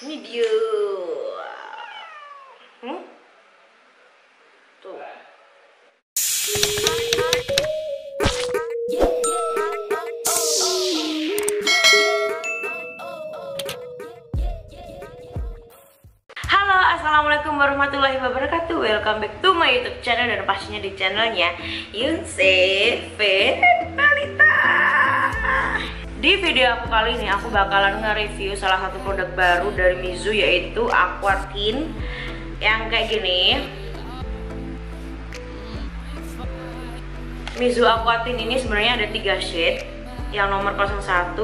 Dia. Hmm? Tuh. Halo, assalamualaikum warahmatullahi wabarakatuh. Welcome back to my YouTube channel dan pastinya di channelnya Yunse Valita. Di video aku kali ini aku bakalan nge-review salah satu produk baru dari Mizu yaitu Aqua Tint yang kayak gini. Mizu Aqua Tint ini sebenarnya ada tiga shade. Yang nomor 01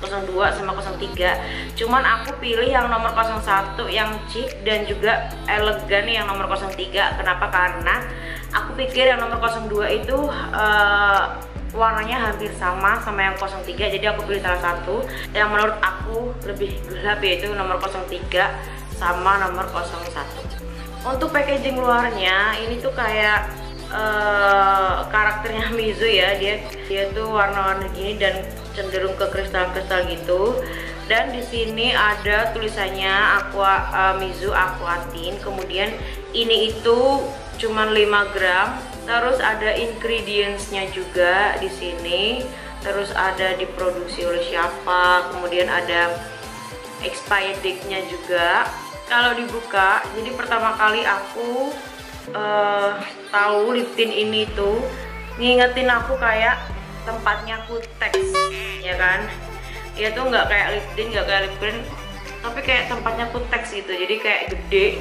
02 sama 03 cuman aku pilih yang nomor 01 yang chic dan juga elegan yang nomor 03 kenapa karena aku pikir yang nomor 02 itu uh, warnanya hampir sama sama yang 03 jadi aku pilih salah satu. Yang menurut aku lebih gelap yaitu nomor 03 sama nomor 01 untuk packaging luarnya ini tuh kayak uh, karakternya Mizu ya. Dia dia tuh warna-warna gini dan cenderung ke kristal-kristal gitu. Dan di sini ada tulisannya Aqua uh, Mizu Aquatin. Kemudian ini itu cuman 5 gram terus ada ingredientsnya juga di sini. Terus ada diproduksi oleh siapa. Kemudian ada expired date-nya juga. Kalau dibuka jadi pertama kali aku uh, tahu lip tint ini tuh ngingetin aku kayak tempatnya kutex ya kan? Dia tuh nggak kayak lip tint nggak kayak lip cream tapi kayak tempatnya kutex gitu. Jadi kayak gede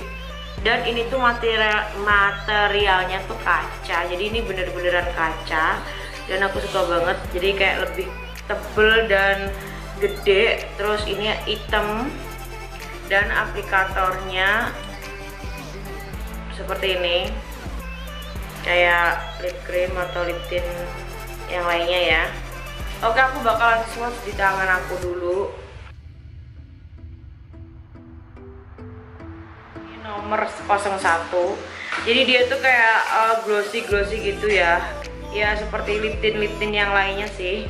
dan ini tuh material materialnya tuh kaca. Jadi ini bener-beneran kaca. Dan aku suka banget. Jadi kayak lebih tebel dan gede. Terus ini hitam. Dan aplikatornya seperti ini. Kayak lip cream atau lip tint yang lainnya ya. Oke aku bakalan swatch di tangan aku dulu nomor 01 jadi dia tuh kayak uh, glossy glossy gitu ya. Ya seperti lip tint lip tint yang lainnya sih.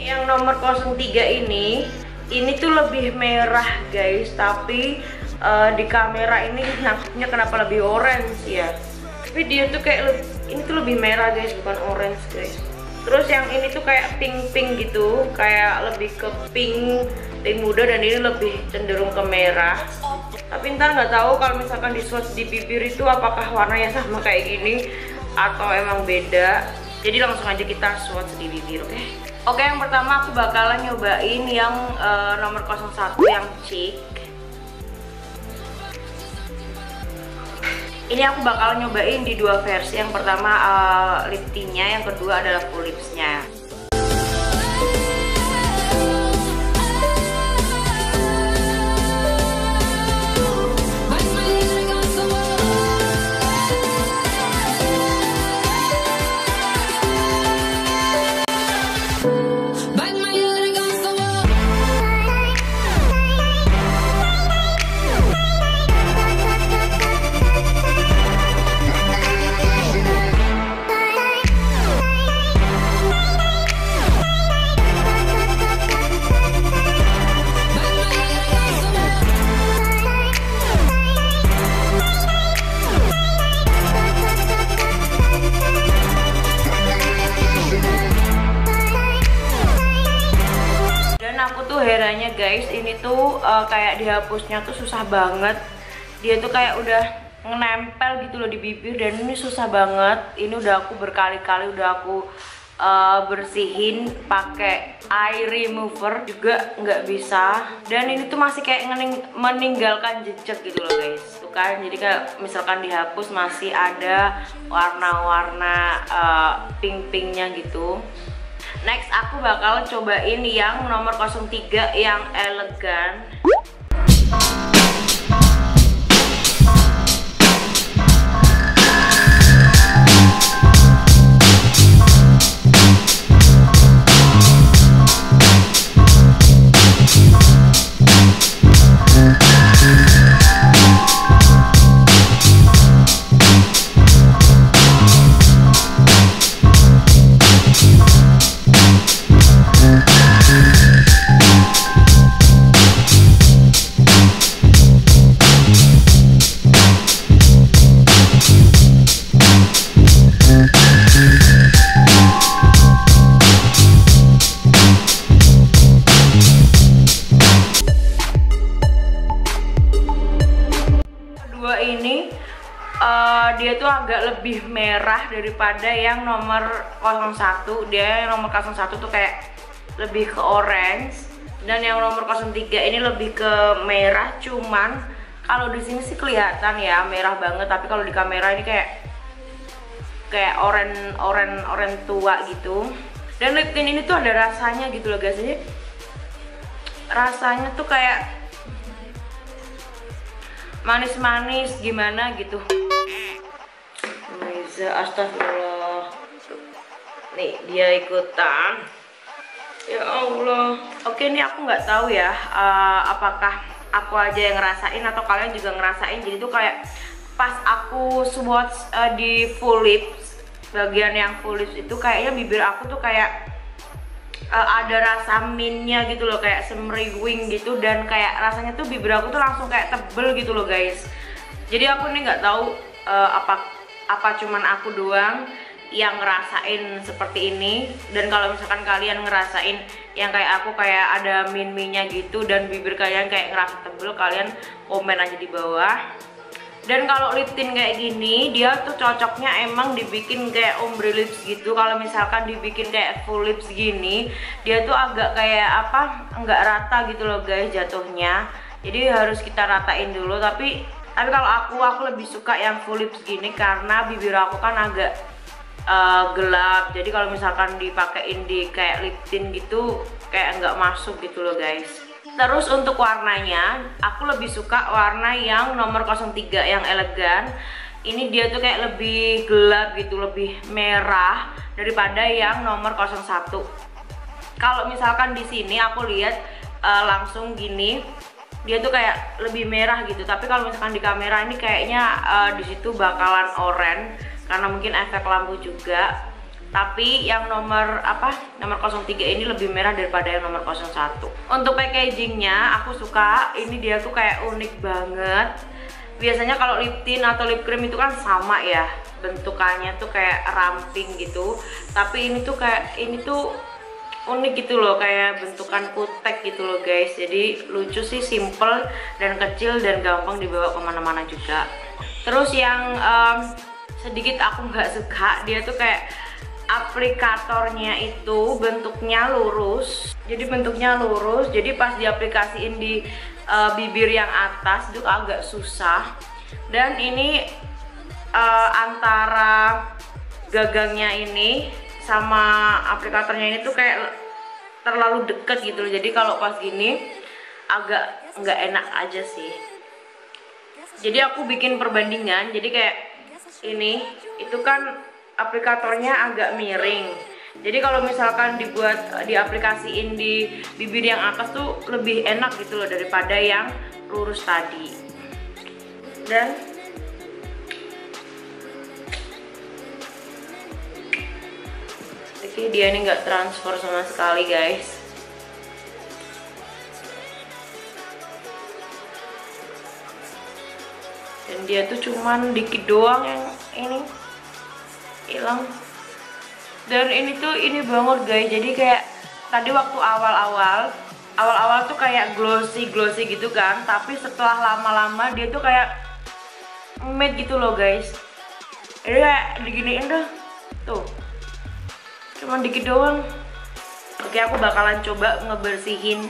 Yang nomor 03 ini ini tuh lebih merah guys. Tapi uh, di kamera ini nangkepnya kenapa lebih orange ya? Tapi dia tuh kayak ini tuh lebih merah guys bukan orange guys terus yang ini tuh kayak pink pink gitu kayak lebih ke pink pink muda dan ini lebih cenderung ke merah. Tapi ntar nggak tahu kalau misalkan di swatch di bibir itu apakah warnanya sama kayak gini atau emang beda. Jadi langsung aja kita swatch di bibir oke? Okay? Oke yang pertama aku bakalan nyobain yang uh, nomor 01 yang chic Ini aku bakalan nyobain di dua versi. Yang pertama uh, lip tint-nya, yang kedua adalah full lips-nya guys ini tuh uh, kayak dihapusnya tuh susah banget. Dia tuh kayak udah nempel gitu loh di bibir dan ini susah banget. Ini udah aku berkali-kali udah aku uh, bersihin pakai eye remover juga nggak bisa. Dan ini tuh masih kayak meninggalkan jejak gitu loh guys. Tuh kan jadi kayak misalkan dihapus masih ada warna-warna uh, pink-pinknya gitu Next aku bakal cobain yang nomor 03 yang elegan agak lebih merah daripada yang nomor 01 dia yang nomor 01 tuh kayak lebih ke orange. Dan yang nomor 03 ini lebih ke merah cuman kalau di sini sih kelihatan ya merah banget. Tapi kalau di kamera ini kayak kayak oren oren oren tua gitu. Dan lip tint ini tuh ada rasanya gitu loh guys. Jadi rasanya tuh kayak manis-manis gimana gitu astagfirullah nih dia ikutan. Ya Allah. Oke ini aku nggak tahu ya uh, apakah aku aja yang ngerasain atau kalian juga ngerasain. Jadi tuh kayak pas aku swatch uh, di full lips bagian yang full lips itu kayaknya bibir aku tuh kayak uh, ada rasa mintnya gitu loh kayak semriwing gitu. Dan kayak rasanya tuh bibir aku tuh langsung kayak tebel gitu loh guys. Jadi aku nih nggak tahu uh, apa apa cuman aku doang yang ngerasain seperti ini? Dan kalau misalkan kalian ngerasain yang kayak aku kayak ada min minnya gitu dan bibir kalian kayak ngerasa tebel kalian komen aja di bawah. Dan kalau lip tint kayak gini dia tuh cocoknya emang dibikin kayak ombre lips gitu. Kalau misalkan dibikin kayak full lips gini dia tuh agak kayak apa enggak rata gitu loh guys jatuhnya. Jadi harus kita ratain dulu tapi tapi kalau aku aku lebih suka yang full lips gini karena bibir aku kan agak uh, gelap jadi kalau misalkan dipakein di kayak lip tint gitu kayak enggak masuk gitu loh guys Terus untuk warnanya, aku lebih suka warna yang nomor 03 yang elegan. Ini dia tuh kayak lebih gelap gitu, lebih merah daripada yang nomor 01. Kalau misalkan di sini aku lihat uh, langsung gini, dia tuh kayak lebih merah gitu. Tapi kalau misalkan di kamera ini kayaknya uh, di situ bakalan oranye karena mungkin efek lampu juga. Tapi yang nomor apa nomor 03 ini lebih merah daripada yang nomor 01 untuk packagingnya aku suka. Ini dia tuh kayak unik banget. Biasanya kalau lip tint atau lip cream itu kan sama ya bentukannya tuh kayak ramping gitu. Tapi ini tuh kayak ini tuh unik gitu loh kayak bentukan kutek gitu loh guys. Jadi lucu sih simple dan kecil dan gampang dibawa ke mana-mana juga. Terus yang um, sedikit aku nggak suka dia tuh kayak aplikatornya itu bentuknya lurus. Jadi bentuknya lurus jadi pas diaplikasiin di uh, bibir yang atas itu agak susah. Dan ini uh, antara gagangnya ini sama aplikatornya ini tuh kayak terlalu deket gitu loh. Jadi kalau pas gini agak nggak enak aja sih. Jadi aku bikin perbandingan. Jadi kayak ini itu kan aplikatornya agak miring. Jadi kalau misalkan dibuat diaplikasiin di bibir yang atas tuh lebih enak gitu loh daripada yang lurus tadi. Dan oke dia ini nggak transfer sama sekali guys. Dan dia tuh cuman dikit doang yang ini hilang. Dan ini tuh ini banget guys. Jadi kayak tadi waktu awal-awal awal-awal tuh kayak glossy glossy gitu kan. Tapi setelah lama-lama dia tuh kayak matte gitu loh guys. Jadi kayak diginiin dah. Tuh cuman dikit doang. Oke aku bakalan coba ngebersihin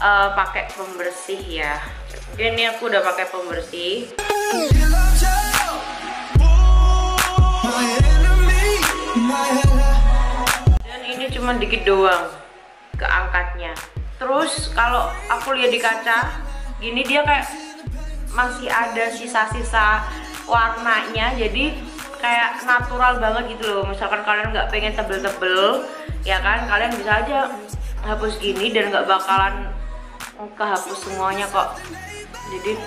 uh, pakai pembersih ya. Ini aku udah pakai pembersih. Dan ini cuma dikit doang keangkatnya. Terus kalau aku lihat di kaca gini dia kayak masih ada sisa-sisa warnanya jadi kayak natural banget gitu loh. Misalkan kalian nggak pengen tebel-tebel ya kan? Kalian bisa aja hapus gini dan nggak bakalan kehapus semuanya kok. Jadi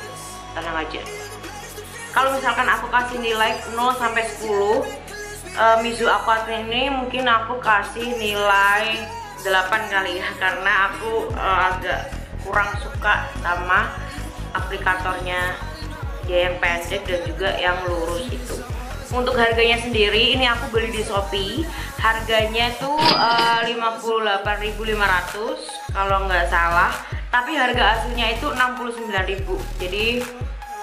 tenang aja. Kalau misalkan aku kasih nilai 0 sampai 10 uh, Mizu Aquat ini mungkin aku kasih nilai 8 kali ya karena aku uh, agak kurang suka sama aplikatornya. Dia yang pendek dan juga yang lurus itu untuk harganya sendiri ini aku beli di Shopee. Harganya tuh uh, 58.500 kalau nggak salah. Tapi harga aslinya itu 69.000 jadi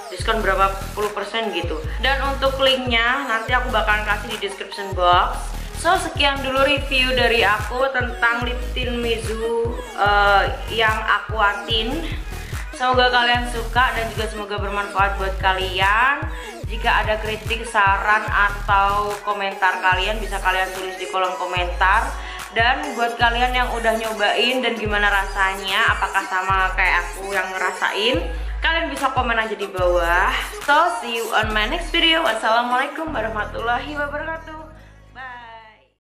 diskon berapa puluh persen gitu. Dan untuk linknya nanti aku bakalan kasih di description box. So sekian dulu review dari aku tentang lip tint Mizu uh, yang aquatin Semoga kalian suka dan juga semoga bermanfaat buat kalian Jika ada kritik, saran, atau komentar kalian bisa kalian tulis di kolom komentar. Dan buat kalian yang udah nyobain dan gimana rasanya Apakah sama kayak aku yang ngerasain Kalian bisa komen aja di bawah. So see you on my next video. Wassalamualaikum warahmatullahi wabarakatuh